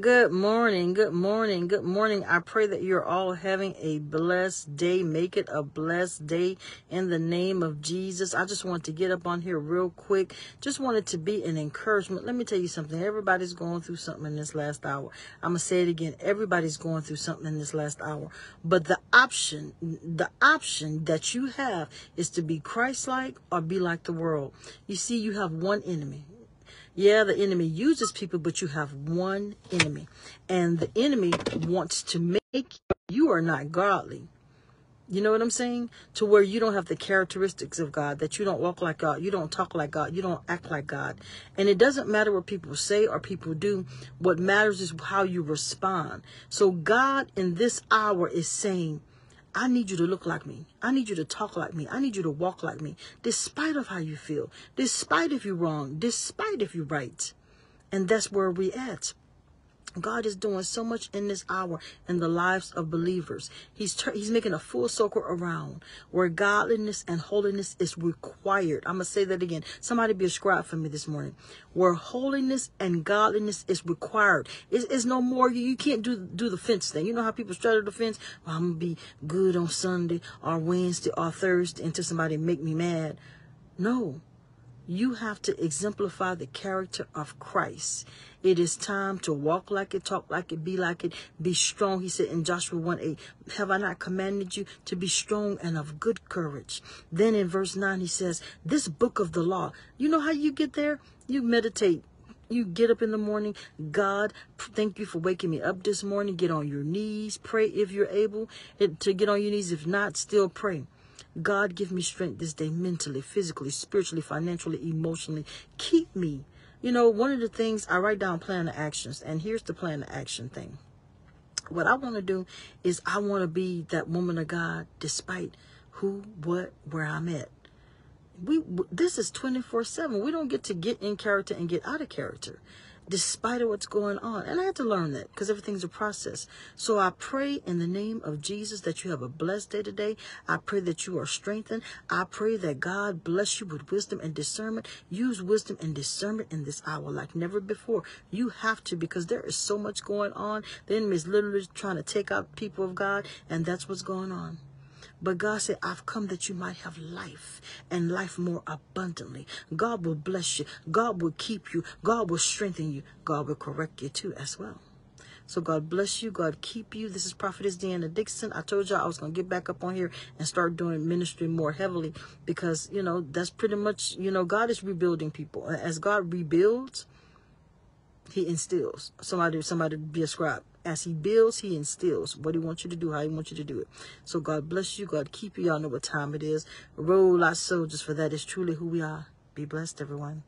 Good morning, good morning, good morning. I pray that you're all having a blessed day. Make it a blessed day in the name of Jesus. I just want to get up on here real quick. Just wanted to be an encouragement. Let me tell you something. Everybody's going through something in this last hour. I'm going to say it again. Everybody's going through something in this last hour. But the option, the option that you have is to be Christ-like or be like the world. You see, you have one enemy. Yeah, the enemy uses people, but you have one enemy. And the enemy wants to make you are not godly. You know what I'm saying? To where you don't have the characteristics of God, that you don't walk like God, you don't talk like God, you don't act like God. And it doesn't matter what people say or people do. What matters is how you respond. So God in this hour is saying, I need you to look like me. I need you to talk like me. I need you to walk like me, despite of how you feel, despite if you're wrong, despite if you're right. And that's where we at. God is doing so much in this hour in the lives of believers. He's he's making a full circle around where godliness and holiness is required. I'm gonna say that again. Somebody be a scribe for me this morning. Where holiness and godliness is required. It's, it's no more. You, you can't do do the fence thing. You know how people straddle the fence. Well, I'm gonna be good on Sunday or Wednesday or Thursday until somebody make me mad. No, you have to exemplify the character of Christ. It is time to walk like it, talk like it, be like it, be strong. He said in Joshua 1 8, Have I not commanded you to be strong and of good courage? Then in verse 9, he says, This book of the law, you know how you get there? You meditate you get up in the morning god thank you for waking me up this morning get on your knees pray if you're able eh, to get on your knees if not still pray God, give me strength this day mentally, physically, spiritually, financially, emotionally. Keep me. You know, one of the things I write down plan of actions, and here's the plan of action thing. What I want to do is I want to be that woman of God despite who, what, where I'm at. We this is 24/7. We don't get to get in character and get out of character despite of what's going on. And I had to learn that because everything's a process. So I pray in the name of Jesus that you have a blessed day today. I pray that you are strengthened. I pray that God bless you with wisdom and discernment. Use wisdom and discernment in this hour like never before. You have to because there is so much going on. The enemy is literally trying to take out people of God, and that's what's going on. But God said, I've come that you might have life and life more abundantly. God will bless you. God will keep you. God will strengthen you. God will correct you too as well. So God bless you. God keep you. This is Prophetess Deanna Dixon. I told y'all I was going to get back up on here and start doing ministry more heavily because, you know, that's pretty much, you know, God is rebuilding people. As God rebuilds, he instills. Somebody, somebody be a scribe. As he builds, he instills what he wants you to do, how he wants you to do it. So God bless you. God keep you. Y'all know what time it is. Roll our soldiers, for that is truly who we are. Be blessed, everyone.